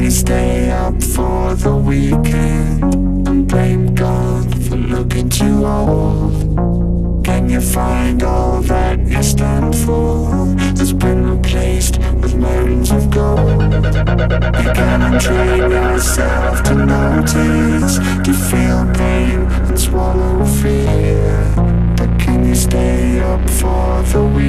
you stay up for the weekend and blame God for looking too old? Can you find all that you stand for has been replaced with mountains of gold? You can train yourself to notice, to feel pain and swallow fear. But can you stay up for the weekend